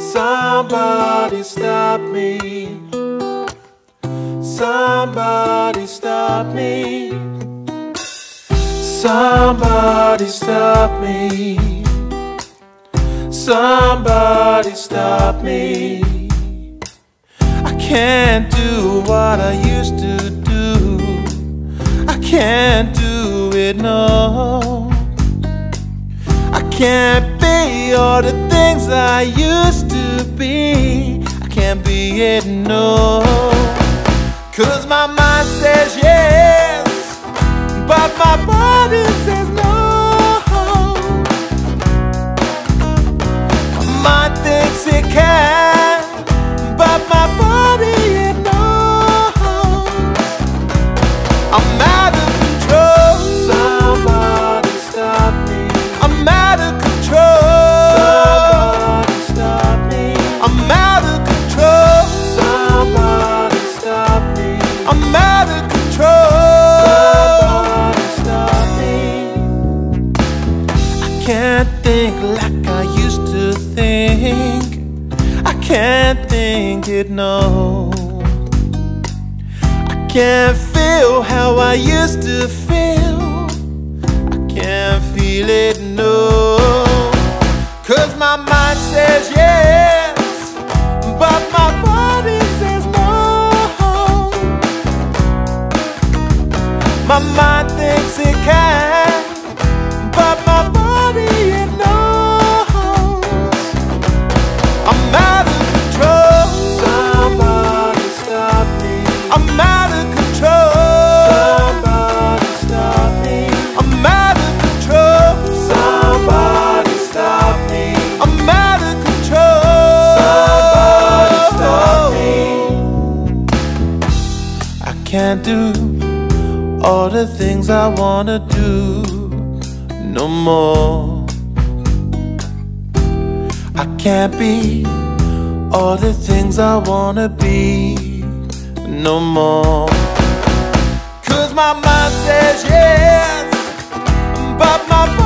Somebody stop me. Somebody stop me. Somebody stop me. Somebody stop me. I can't do what I used to do. I can't do it no. Can't be all the things I used to be. I can't be it no. Cause my mind says yes, but my body can't think it no. I can't feel how I used to feel. I can't feel it no. Cause my mind says yes, but my body says no. My mind thinks it can, but my body can't do all the things I wanna do no more. I can't be all the things I wanna be no more. Cause my mind says yes, but my